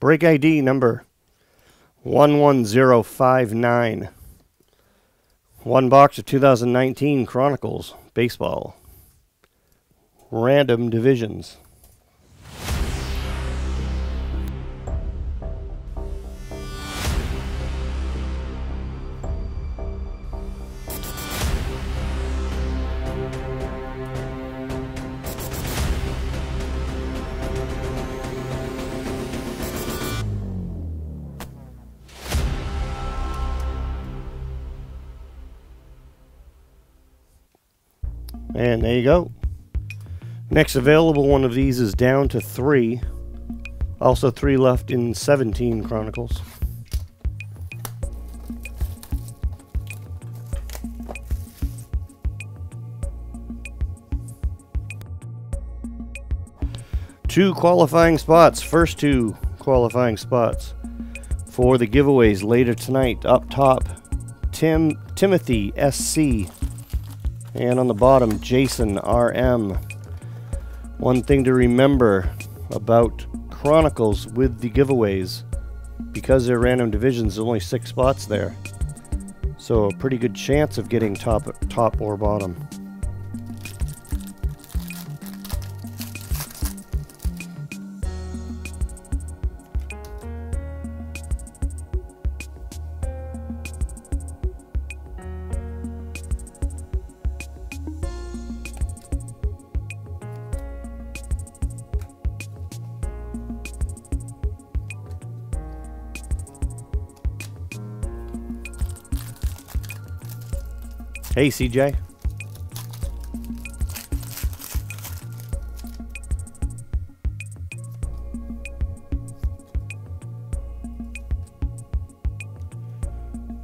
Break ID number 11059. One box of 2019 Chronicles Baseball. Random divisions. And there you go. Next available one of these is down to three. Also three left in 17 Chronicles. Two qualifying spots. First two qualifying spots for the giveaways later tonight. Up top, Tim Timothy SC and on the bottom, Jason RM. One thing to remember about Chronicles with the giveaways, because they're random divisions, there's only six spots there. So a pretty good chance of getting top, top or bottom. Hey, CJ.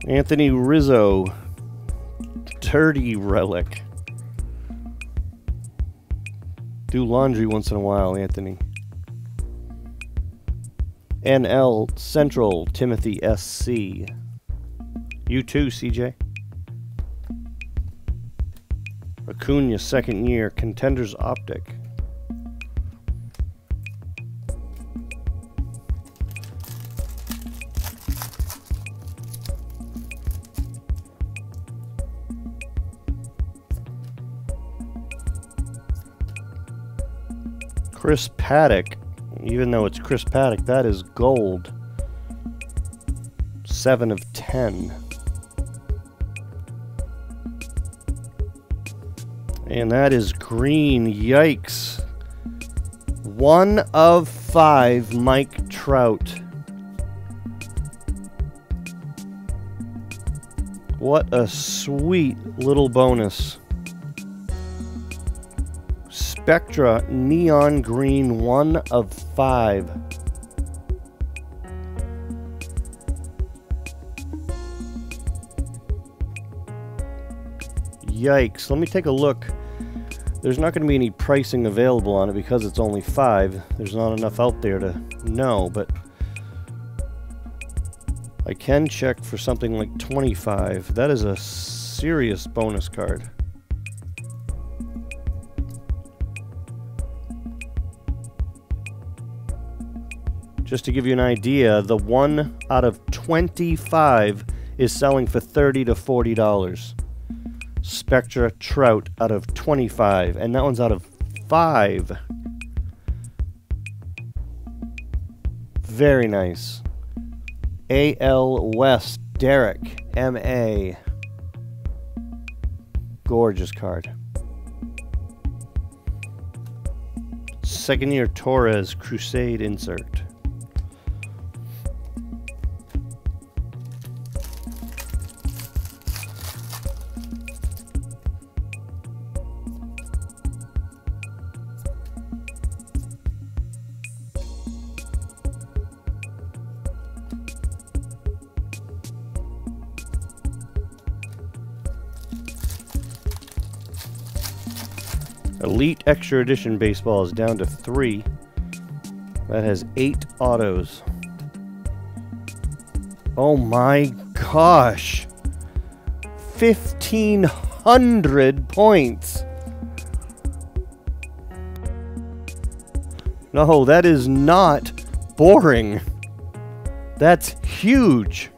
Anthony Rizzo, Dirty Relic. Do laundry once in a while, Anthony. NL Central, Timothy SC. You too, CJ. Acuna, second year, Contenders Optic. Chris Paddack, even though it's Chris Paddack, that is gold. 7 of 10. And that is green. Yikes. One of five Mike Trout. What a sweet little bonus. Spectra Neon Green, one of five. Yikes. Let me take a look. There's not going to be any pricing available on it because it's only five. There's not enough out there to know, but I can check for something like 25. That is a serious bonus card. Just to give you an idea, the one out of 25 is selling for 30 to $40. Spectra Trout out of 25, and that one's out of 5. Very nice. AL West, Derek, MA. Gorgeous card. Second year Torres, Crusade insert. Elite Extra Edition Baseball is down to three. That has eight autos. Oh my gosh. 1,500 points. No, that is not boring. That's huge.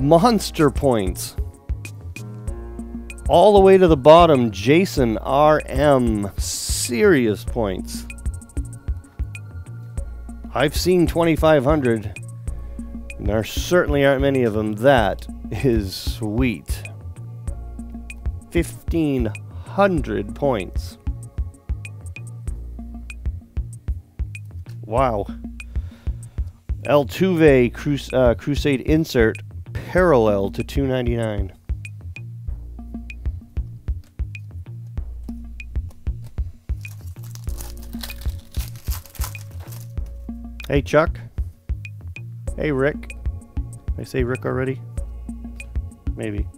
Monster points. All the way to the bottom, Jason RM. Serious points. I've seen 2,500. And there certainly aren't many of them. That is sweet. 1,500 points. Wow. Altuve Crus uh, Crusade insert parallel to 299. Hey Chuck. Hey Rick. I say Rick already? Maybe.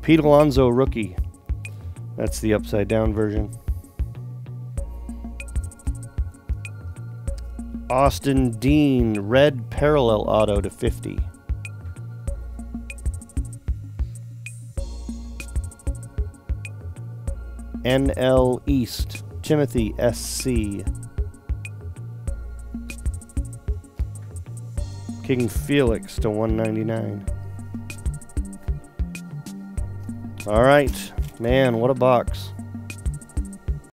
Pete Alonso rookie. That's the upside down version. Austin Dean red parallel auto to 50. NL East Timothy SC. King Felix to 199. All right, man, what a box.